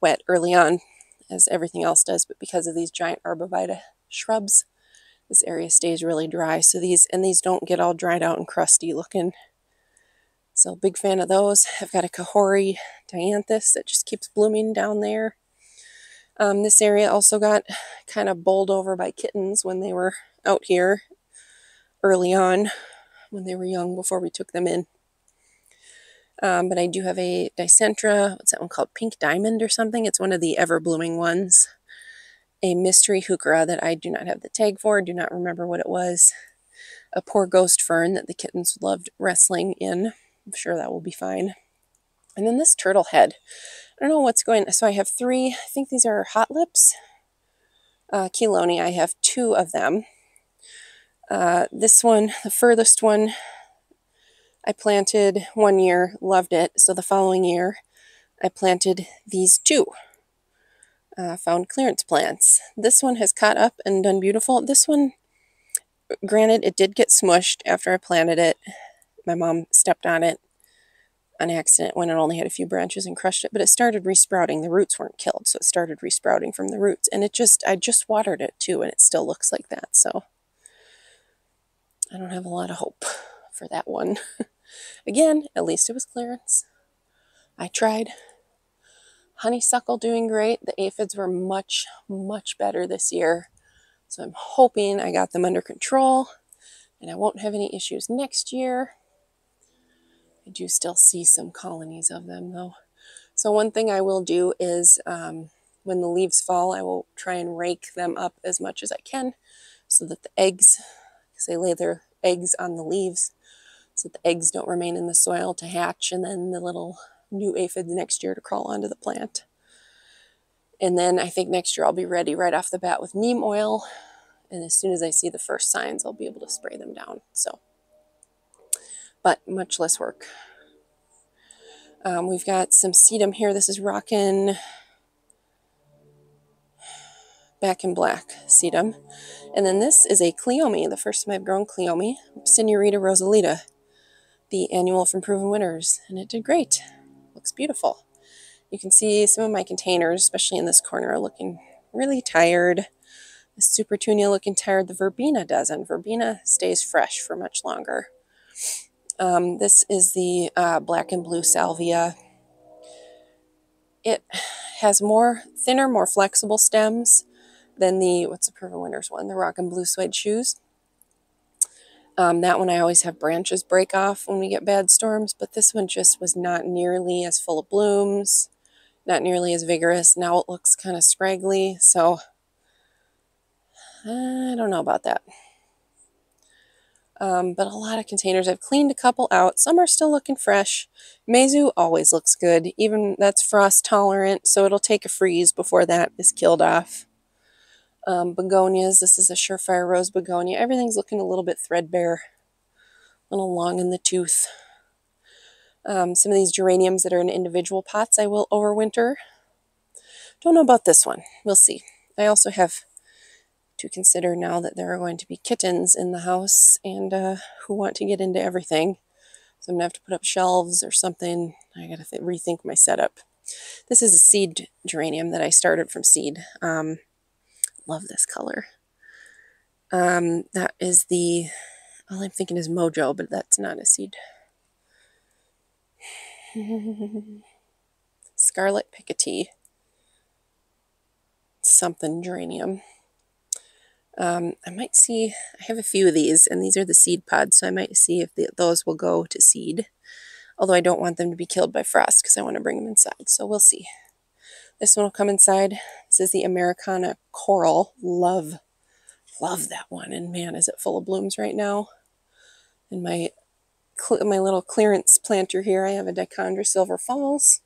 wet early on as everything else does, but because of these giant arborvitae shrubs, this area stays really dry. So these, and these don't get all dried out and crusty looking. So big fan of those. I've got a Kahori dianthus that just keeps blooming down there. Um, this area also got kind of bowled over by kittens when they were out here early on, when they were young before we took them in. Um, but I do have a Dicentra, what's that one called? Pink Diamond or something. It's one of the ever blooming ones. A mystery heuchera that I do not have the tag for, do not remember what it was. A poor ghost fern that the kittens loved wrestling in. I'm sure that will be fine. And then this turtle head. I don't know what's going So I have three, I think these are hot lips. Uh, Chelone, I have two of them. Uh, this one, the furthest one, I planted one year, loved it. So the following year, I planted these two. Uh, found clearance plants. This one has caught up and done beautiful. This one, granted, it did get smushed after I planted it. My mom stepped on it on accident when it only had a few branches and crushed it, but it started resprouting. The roots weren't killed, so it started resprouting from the roots. And it just, I just watered it too, and it still looks like that. So I don't have a lot of hope for that one. <laughs> Again, at least it was clearance. I tried. Honeysuckle doing great. The aphids were much, much better this year. So I'm hoping I got them under control and I won't have any issues next year. I do still see some colonies of them though. So one thing I will do is um, when the leaves fall, I will try and rake them up as much as I can so that the eggs, because they lay their eggs on the leaves, so that the eggs don't remain in the soil to hatch and then the little new aphids next year to crawl onto the plant. And then I think next year I'll be ready right off the bat with neem oil. And as soon as I see the first signs, I'll be able to spray them down. So but much less work. Um, we've got some sedum here. This is rockin' back in black sedum. And then this is a Cleome, the first time I've grown Cleome, Senorita Rosalita, the annual from Proven Winners. And it did great. Looks beautiful. You can see some of my containers, especially in this corner, are looking really tired. The Supertunia looking tired. The Verbena doesn't. Verbena stays fresh for much longer. Um, this is the uh, black and blue salvia. It has more thinner, more flexible stems than the, what's the Proven Winners one? The Rockin' blue suede shoes. Um, that one I always have branches break off when we get bad storms, but this one just was not nearly as full of blooms, not nearly as vigorous. Now it looks kind of scraggly, so I don't know about that. Um, but a lot of containers. I've cleaned a couple out. Some are still looking fresh. Mezoo always looks good. Even that's frost tolerant, so it'll take a freeze before that is killed off. Um, begonias. This is a Surefire Rose begonia. Everything's looking a little bit threadbare, a little long in the tooth. Um, some of these geraniums that are in individual pots I will overwinter. Don't know about this one. We'll see. I also have to consider now that there are going to be kittens in the house and uh, who want to get into everything. So I'm going to have to put up shelves or something. I got to rethink my setup. This is a seed geranium that I started from seed. Um, love this color. Um, that is the, all I'm thinking is Mojo, but that's not a seed. <laughs> Scarlet Picotee. Something geranium. Um, I might see, I have a few of these, and these are the seed pods, so I might see if the, those will go to seed. Although I don't want them to be killed by frost because I want to bring them inside, so we'll see. This one will come inside. This is the Americana Coral. Love, love that one. And man, is it full of blooms right now. And my, my little clearance planter here, I have a Dichondra Silver Falls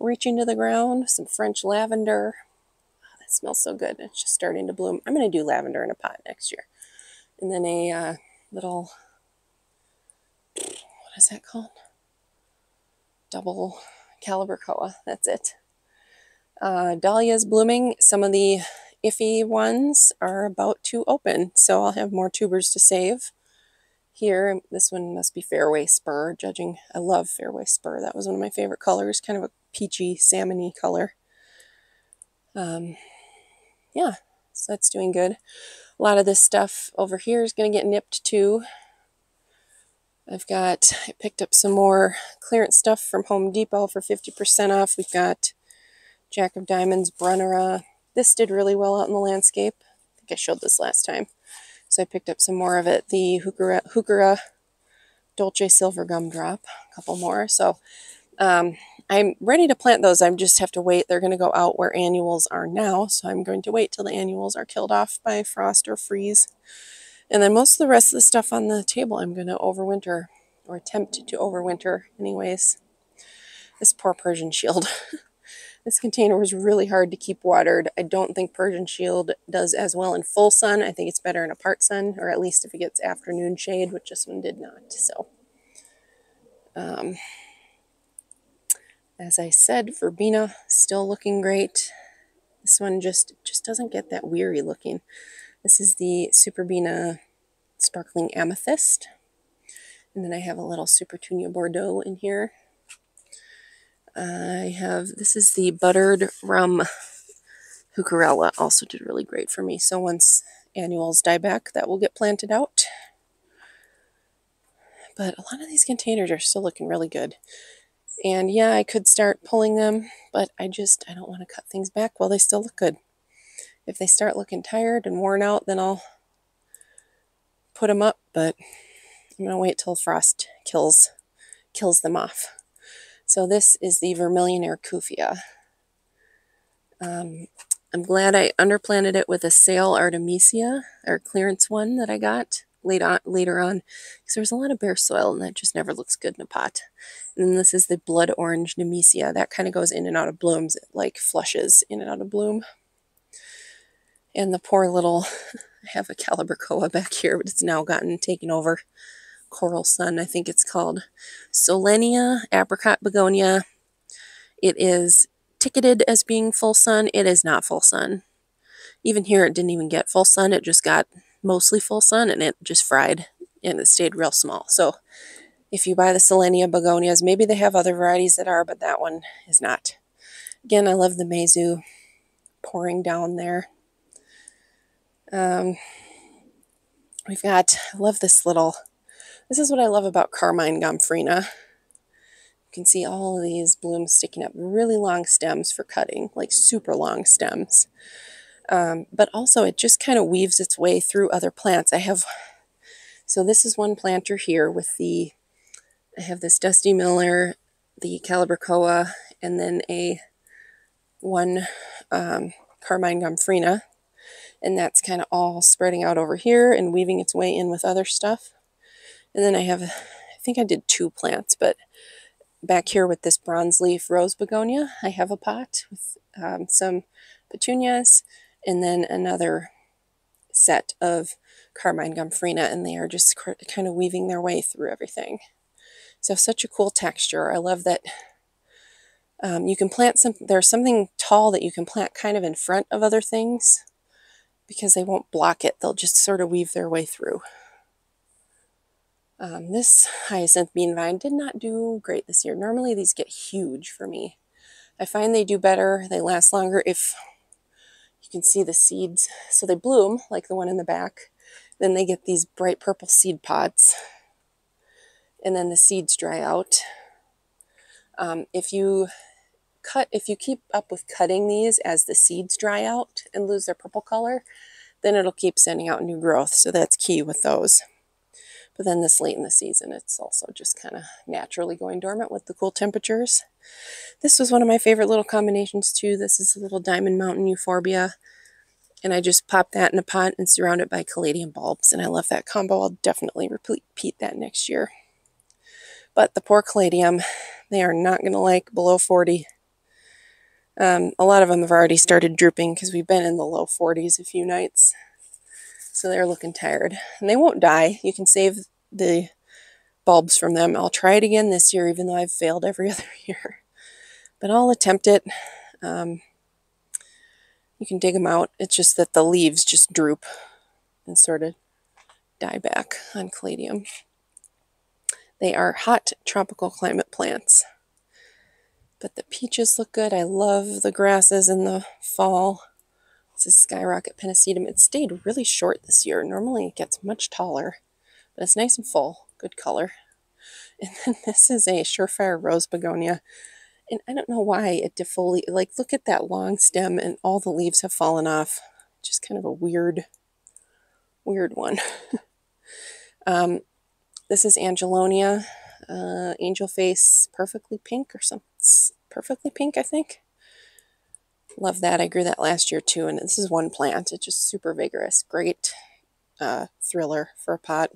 reaching to the ground, some French lavender, it smells so good. It's just starting to bloom. I'm going to do lavender in a pot next year. And then a uh, little, what is that called? Double Calibrachoa. That's it. Uh, dahlia's blooming. Some of the iffy ones are about to open, so I'll have more tubers to save. Here, this one must be Fairway Spur, judging. I love Fairway Spur. That was one of my favorite colors, kind of a peachy, salmony color. Um, yeah, so that's doing good. A lot of this stuff over here is going to get nipped too. I've got, I picked up some more clearance stuff from Home Depot for 50% off. We've got Jack of Diamonds, Brunnera. This did really well out in the landscape. I think I showed this last time. So I picked up some more of it. The Heuchera, Heuchera Dolce Silver Gumdrop, a couple more. So um, I'm ready to plant those. I just have to wait. They're going to go out where annuals are now. So I'm going to wait till the annuals are killed off by frost or freeze. And then most of the rest of the stuff on the table I'm going to overwinter or attempt to overwinter anyways. This poor Persian shield. <laughs> This container was really hard to keep watered. I don't think Persian Shield does as well in full sun. I think it's better in a part sun, or at least if it gets afternoon shade, which this one did not. So, um, as I said, verbena still looking great. This one just just doesn't get that weary looking. This is the Superbina Sparkling Amethyst. And then I have a little Supertunia Bordeaux in here. I have, this is the buttered rum Heucherella, also did really great for me. So once annuals die back, that will get planted out. But a lot of these containers are still looking really good. And yeah, I could start pulling them, but I just, I don't want to cut things back while they still look good. If they start looking tired and worn out, then I'll put them up, but I'm going to wait till frost kills kills them off. So this is the Vermillionaire Cuphea. Um, I'm glad I underplanted it with a sale Artemisia, or clearance one that I got late on, later on, because there's a lot of bare soil and that just never looks good in a pot. And then this is the blood orange Nemesia. That kind of goes in and out of blooms. It like flushes in and out of bloom. And the poor little, <laughs> I have a Calibrachoa back here, but it's now gotten taken over Coral Sun, I think it's called. Solenia apricot begonia. It is ticketed as being full sun. It is not full sun. Even here, it didn't even get full sun. It just got mostly full sun and it just fried and it stayed real small. So if you buy the Solenia begonias, maybe they have other varieties that are, but that one is not. Again, I love the Mezoo pouring down there. Um, we've got, I love this little this is what I love about Carmine gomphrena. You can see all of these blooms sticking up, really long stems for cutting, like super long stems. Um, but also it just kind of weaves its way through other plants. I have, so this is one planter here with the, I have this Dusty Miller, the Calibrachoa, and then a one um, Carmine gomphrena. And that's kind of all spreading out over here and weaving its way in with other stuff. And then I have, I think I did two plants, but back here with this bronze leaf rose begonia, I have a pot with um, some petunias and then another set of Carmine gomphrena, and they are just kind of weaving their way through everything. So such a cool texture. I love that um, you can plant some, there's something tall that you can plant kind of in front of other things because they won't block it. They'll just sort of weave their way through. Um, this hyacinth bean vine did not do great this year. Normally these get huge for me. I find they do better, they last longer if you can see the seeds. So they bloom like the one in the back. Then they get these bright purple seed pods. And then the seeds dry out. Um, if you cut, if you keep up with cutting these as the seeds dry out and lose their purple color, then it'll keep sending out new growth. So that's key with those. But then this late in the season, it's also just kind of naturally going dormant with the cool temperatures. This was one of my favorite little combinations too. This is a little Diamond Mountain Euphorbia. And I just popped that in a pot and surround it by caladium bulbs. And I love that combo. I'll definitely repeat that next year. But the poor caladium, they are not going to like below 40. Um, a lot of them have already started drooping because we've been in the low 40s a few nights. So they're looking tired. And they won't die. You can save the bulbs from them. I'll try it again this year, even though I've failed every <laughs> other year. But I'll attempt it. Um, you can dig them out. It's just that the leaves just droop and sort of die back on caladium. They are hot tropical climate plants. But the peaches look good. I love the grasses in the fall. This is Skyrocket Pennisetum. It stayed really short this year. Normally it gets much taller, but it's nice and full. Good color. <laughs> And then this is a Surefire Rose Begonia. And I don't know why it defoliated. Like, look at that long stem and all the leaves have fallen off. Just kind of a weird, weird one. <laughs> um, this is Angelonia. Uh, angel face, perfectly pink or something. Perfectly pink, I think. Love that. I grew that last year too, and this is one plant. It's just super vigorous. Great uh, thriller for a pot.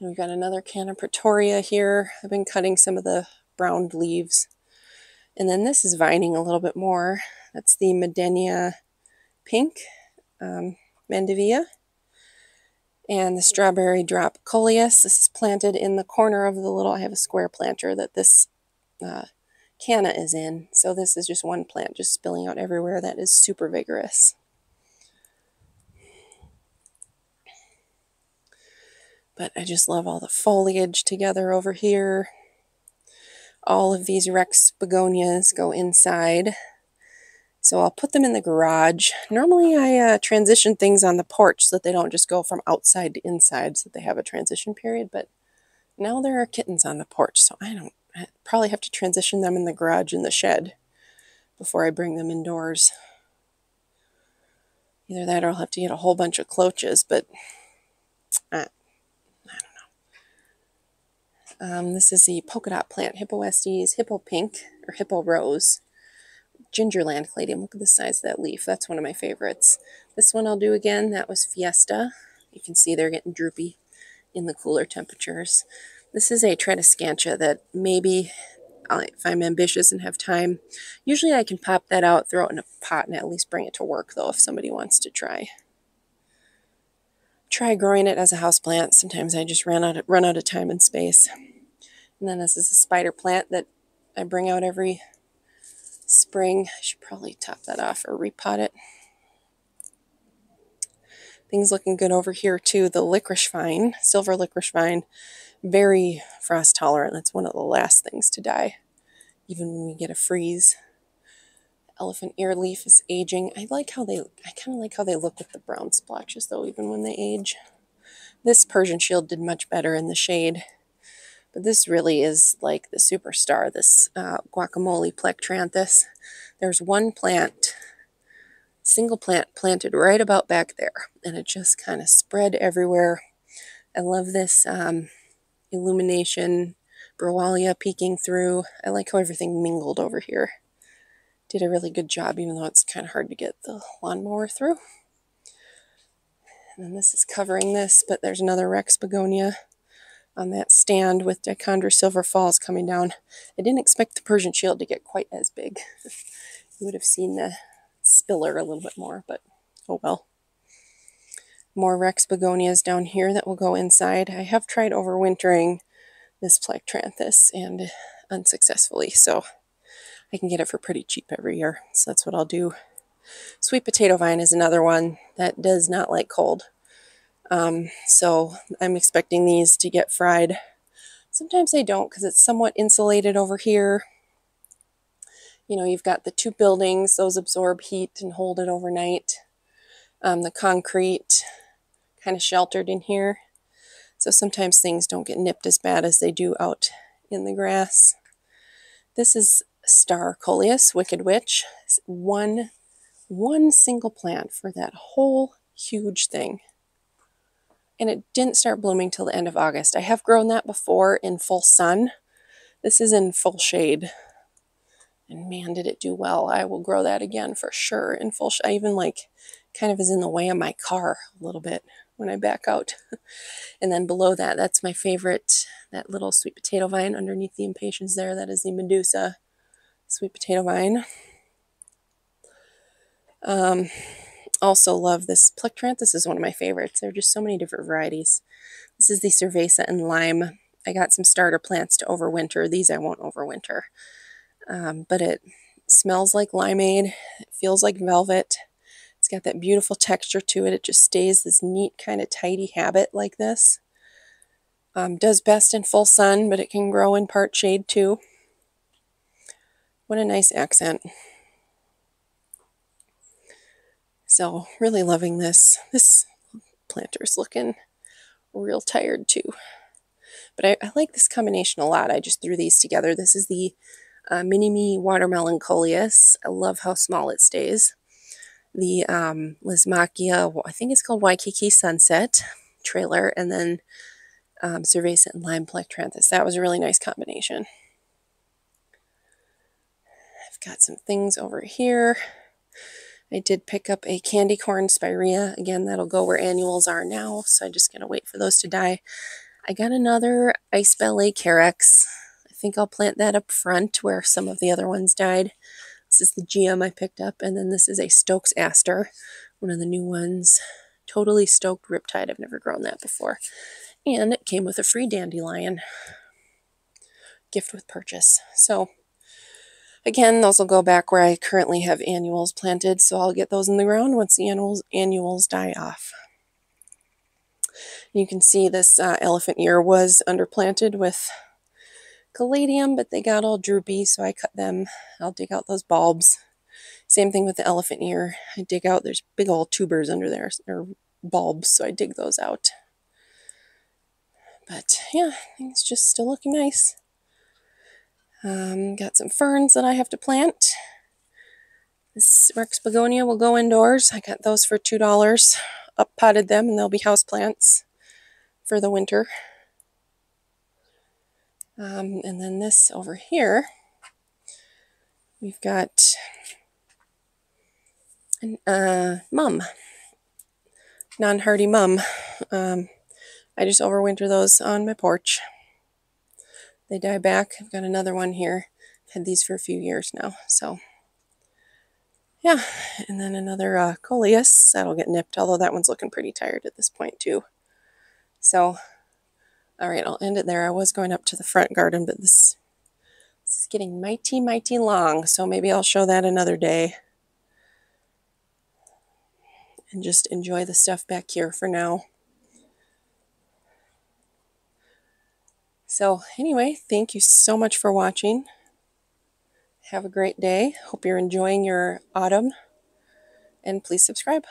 And we've got another Canna Pretoria here. I've been cutting some of the browned leaves And then this is vining a little bit more. That's the Medenia Pink um, Mandevilla. And the Strawberry Drop Coleus. This is planted in the corner of the little, I have a square planter that this uh, canna is in. So this is just one plant just spilling out everywhere. That is super vigorous. But I just love all the foliage together over here. All of these Rex begonias go inside. So I'll put them in the garage. Normally I uh, transition things on the porch so that they don't just go from outside to inside so that they have a transition period. But now there are kittens on the porch, so I don't I probably have to transition them in the garage in the shed before I bring them indoors. Either that or I'll have to get a whole bunch of cloches, but um, this is the polka dot plant, Hypoestes, Hippo Pink, or Hippo Rose. Gingerland Caladium. Look at the size of that leaf. That's one of my favorites. This one I'll do again. That was Fiesta. You can see they're getting droopy in the cooler temperatures. This is a Tradescantia that maybe if I'm ambitious and have time, usually I can pop that out, throw it in a pot, and at least bring it to work, though, if somebody wants to try. Try growing it as a house plant. Sometimes I just run out of, run out of time and space. And then this is a spider plant that I bring out every spring. I should probably top that off or repot it. Things looking good over here too. The licorice vine, silver licorice vine, very frost tolerant. That's one of the last things to die, even when we get a freeze. Elephant ear leaf is aging. I like how they, I kind of like how they look with the brown splotches though, even when they age. This Persian shield did much better in the shade. But this really is like the superstar, this uh, guacamole plectranthus. There's one plant, single plant planted right about back there, and it just kind of spread everywhere. I love this um, illumination, Browallia peeking through. I like how everything mingled over here. Did a really good job, even though it's kind of hard to get the lawnmower through. And then this is covering this, but there's another Rex begonia on that stand with Dichondra Silver Falls coming down. I didn't expect the Persian shield to get quite as big. <laughs> you would have seen the spiller a little bit more, but oh well. More Rex begonias down here that will go inside. I have tried overwintering this Plectranthus and unsuccessfully, so I can get it for pretty cheap every year. So that's what I'll do. Sweet potato vine is another one that does not like cold. Um, so I'm expecting these to get fried. Sometimes they don't because it's somewhat insulated over here. You know, you've got the two buildings, those absorb heat and hold it overnight. Um, the concrete kind of sheltered in here. So sometimes things don't get nipped as bad as they do out in the grass. This is Star Coleus, Wicked Witch. One, one single plant for that whole huge thing and it didn't start blooming till the end of August. I have grown that before in full sun. This is in full shade. And man, did it do well. I will grow that again for sure in full shade. I even like kind of is in the way of my car a little bit when I back out. <laughs> and then below that, that's my favorite, that little sweet potato vine underneath the impatiens there. That is the Medusa sweet potato vine. Um, also love this plectranthus. This is one of my favorites. There are just so many different varieties. This is the cerveza and lime. I got some starter plants to overwinter. These I won't overwinter. Um, but it smells like limeade. It feels like velvet. It's got that beautiful texture to it. It just stays this neat kind of tidy habit like this. Um, does best in full sun, but it can grow in part shade too. What a nice accent. So really loving this. This planter's looking real tired too. But I, I, like this combination a lot. I just threw these together. This is the uh, Mini Me Watermelon Coleus. I love how small it stays. The um, Lysimachia, I think it's called Waikiki Sunset trailer, and then um, Cerveza and Lime Plectranthus. That was a really nice combination. I've got some things over here. I did pick up a candy corn spirea. Again, that'll go where annuals are now, so I'm just to wait for those to die. I got another Ice Ballet Carex. I think I'll plant that up front where some of the other ones died. This is the geum I picked up, and then this is a Stokes Aster, one of the new ones. Totally stoked Riptide. I've never grown that before. And it came with a free dandelion gift with purchase. So again, those will go back where I currently have annuals planted, so I'll get those in the ground once the annuals, annuals die off. You can see this uh, elephant ear was underplanted with caladium, but they got all droopy, so I cut them. I'll dig out those bulbs. Same thing with the elephant ear. I dig out, there's big old tubers under there, or bulbs, so I dig those out. But yeah, things just still looking nice. Um, got some ferns that I have to plant. This Rex begonia will go indoors. I got those for $2. Up potted them and they'll be house plants for the winter. Um, and then this over here, we've got an, uh, mum, non-hardy mum. Um, I just overwinter those on my porch. They die back. I've got another one here. Had these for a few years now, so yeah. And then another uh, coleus that'll get nipped, although that one's looking pretty tired at this point too. So, all right, I'll end it there. I was going up to the front garden, but this, this is getting mighty, mighty long, so maybe I'll show that another day. And just enjoy the stuff back here for now. So anyway, thank you so much for watching. Have a great day. Hope you're enjoying your autumn. And please subscribe.